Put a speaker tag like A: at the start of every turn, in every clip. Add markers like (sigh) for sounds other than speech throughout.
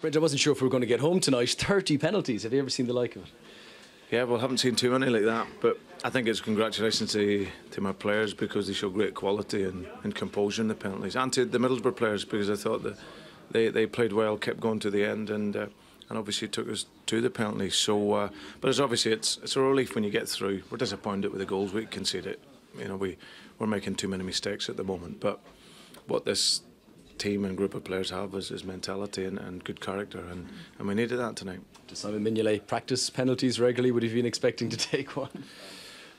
A: Brent, I wasn't sure if we were going to get home tonight. (laughs) 30 penalties. Have you ever seen the like of it?
B: Yeah, well, haven't seen too many like that, but I think it's congratulations to, to my players because they show great quality and, and composure in the penalties, and to the Middlesbrough players because I thought that they, they played well, kept going to the end, and uh, and obviously took us to the penalties. So, uh, but it's obviously it's it's a relief when you get through. We're disappointed with the goals we conceded. You know, we we're making too many mistakes at the moment, but what this team and group of players have is, is mentality and, and good character, and, and we needed that tonight.
A: Does Simon Mignolet practice penalties regularly? Would you have been expecting to (laughs) take one?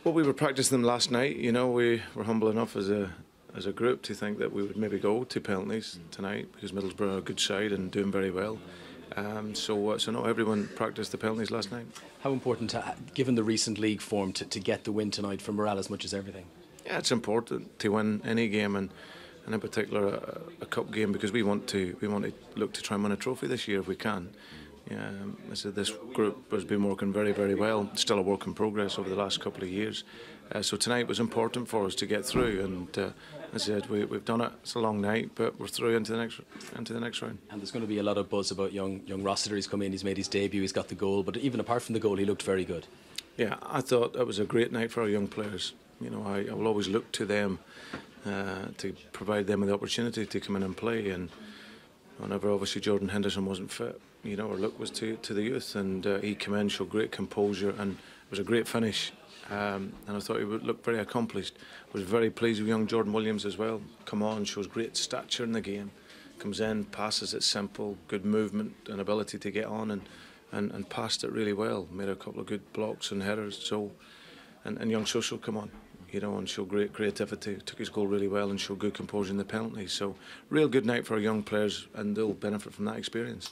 B: Well, we were practicing them last night. You know, we were humble enough as a as a group to think that we would maybe go to penalties tonight because Middlesbrough are a good side and doing very well. Um, so, uh, so no, everyone practiced the penalties last night.
A: How important, to, given the recent league form, to, to get the win tonight for morale as much as everything?
B: Yeah, it's important to win any game and, and in particular a, a cup game because we want to we want to look to try and win a trophy this year if we can. Yeah, um, I said this group has been working very, very well. Still a work in progress over the last couple of years. Uh, so tonight was important for us to get through, and uh, as I said, we, we've done it. It's a long night, but we're through into the next into the next round.
A: And there's going to be a lot of buzz about young young Rossiter. He's come in, he's made his debut, he's got the goal. But even apart from the goal, he looked very good.
B: Yeah, I thought that was a great night for our young players. You know, I, I will always look to them uh, to provide them with the opportunity to come in and play. And whenever obviously Jordan Henderson wasn't fit, you know, our look was to, to the youth, and uh, he came in, showed great composure, and it was a great finish. Um, and I thought he would look very accomplished. Was very pleased with young Jordan Williams as well. Come on, shows great stature in the game. Comes in, passes it simple, good movement and ability to get on, and, and, and passed it really well. Made a couple of good blocks and headers. So, and, and young Suso come on, you know, and showed great creativity. Took his goal really well and showed good composure in the penalty. So, real good night for our young players, and they'll benefit from that experience.